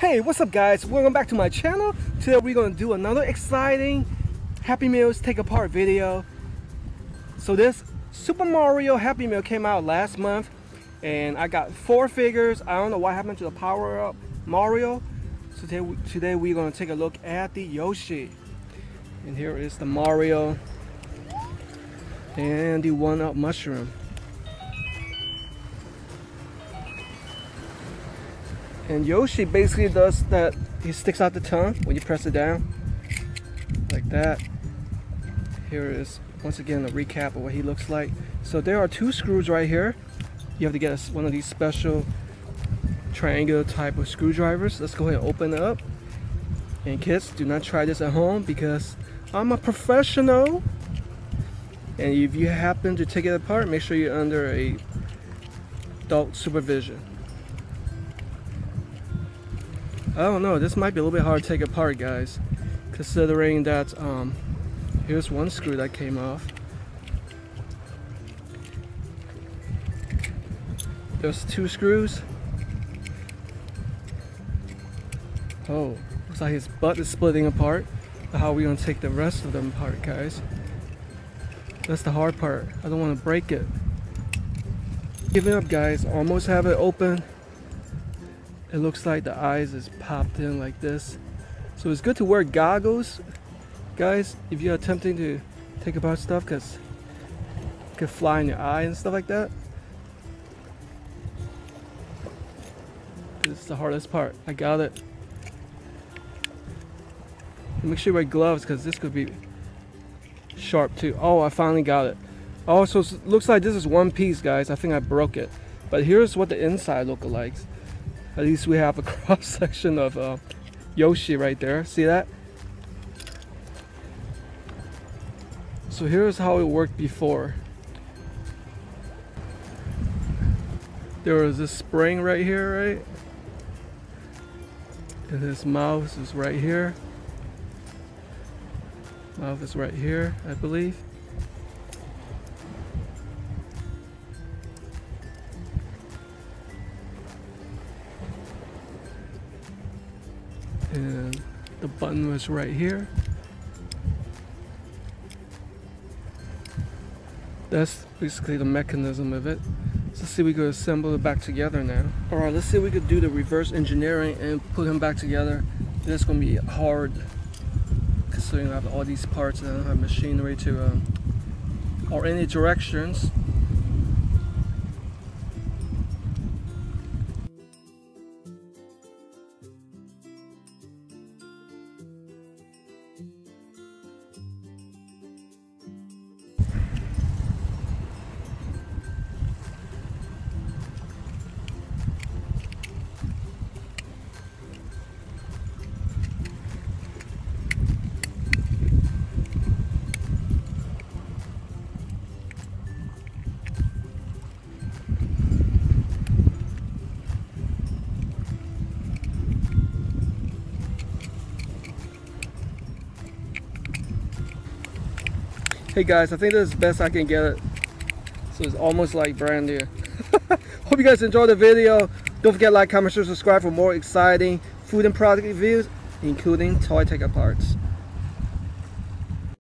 Hey, what's up guys? Welcome back to my channel. Today we're to do another exciting Happy Meals take apart video. So this Super Mario Happy Meal came out last month and I got four figures. I don't know what happened to the Power Up Mario. So today, today we're to take a look at the Yoshi. And here is the Mario and the One Up Mushroom. And Yoshi basically does that, he sticks out the tongue when you press it down, like that. Here is, once again, a recap of what he looks like. So there are two screws right here. You have to get one of these special triangular type of screwdrivers. Let's go ahead and open it up. And kids, do not try this at home because I'm a professional. And if you happen to take it apart, make sure you're under a adult supervision. I don't know, this might be a little bit hard to take apart guys. Considering that um, here's one screw that came off. There's two screws. Oh looks like his butt is splitting apart. How are we gonna take the rest of them apart guys? That's the hard part. I don't want to break it. Giving up guys. Almost have it open it looks like the eyes is popped in like this. So it's good to wear goggles guys if you're attempting to take apart stuff because it could fly in your eye and stuff like that. This is the hardest part. I got it. Make sure you wear gloves because this could be sharp too. Oh I finally got it. Also oh, looks like this is one piece guys. I think I broke it. But here's what the inside look like at least we have a cross section of uh, Yoshi right there. See that? So here's how it worked before. There was this spring right here, right? And his mouth is right here. Mouth is right here, I believe. And the button was right here. That's basically the mechanism of it. So let's see if we could assemble it back together now. All right let's see if we could do the reverse engineering and put them back together. That's to be hard considering I have all these parts and I don't have machinery to um, or any directions Hey guys, I think this is the best I can get it. So it's almost like brand new. Hope you guys enjoyed the video. Don't forget to like, comment, share, subscribe for more exciting food and product reviews, including toy take parts.